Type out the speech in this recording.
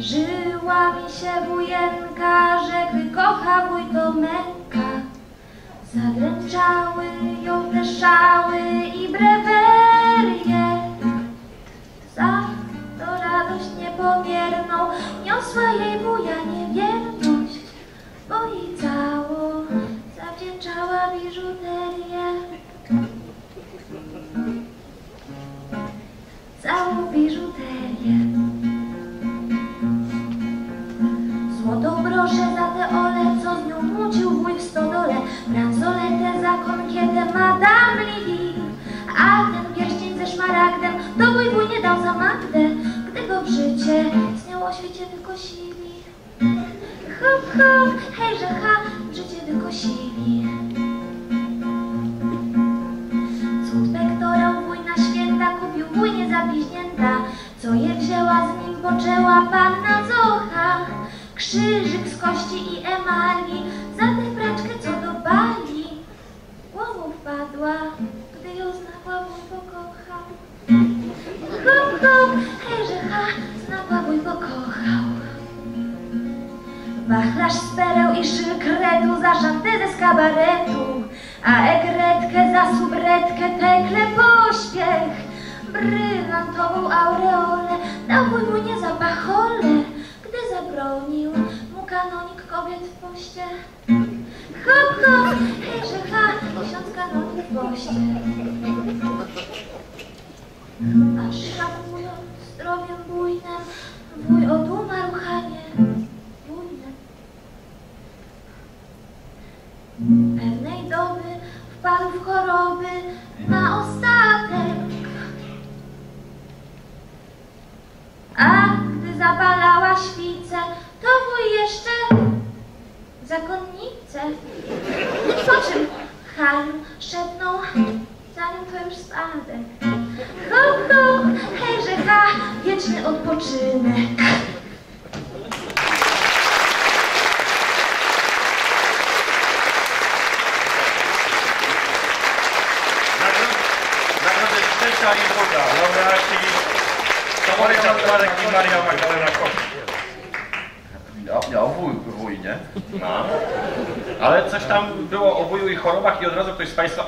Żyła mi się wujenka, że gdy kocha wuj to męka. Zadręczały ją te szały i brewerie. Nią wuj w stodole, bransoletę za konkietę Madame Lili, a ten pierścień ze szmaragdem to wuj wuj nie dał za Magdę, gdy go w życie śniało o świecie wykosili. Hop, hop, hejże ha, życie wykosili. Cud pektorał wuj na święta, kupił wuj niezabliźnięta, co je wzięła z nim poczęła panna Zocha. Krzyżyk z kości i emali, Wachlarz z pereł i szylkretu za szantezę z kabaretu, a egretkę za subretkę tekle pośpiech. Brylantową aureolę dał mój mój nie za pacholę, gdy zabronił mu kanonik kobiet w poście. Hop, hop, hejże ha, ksiądz kanonik w poście. Aż hamując zdrowiem bujnem, w choroby na ostatek. A gdy zapalała świcę, to wuj jeszcze zakonnicę. Po czym Haniu szepnął, zanim to już spadek. Hop, hop, hejże ha, wieczny odpoczynek. I druga. Laureaci Tomaryka Czarek i Maria Magdalena Koch. Miał, miał wuj, wuj, nie? No. Ale coś tam było o wuju i chorobach i od razu ktoś z Państwa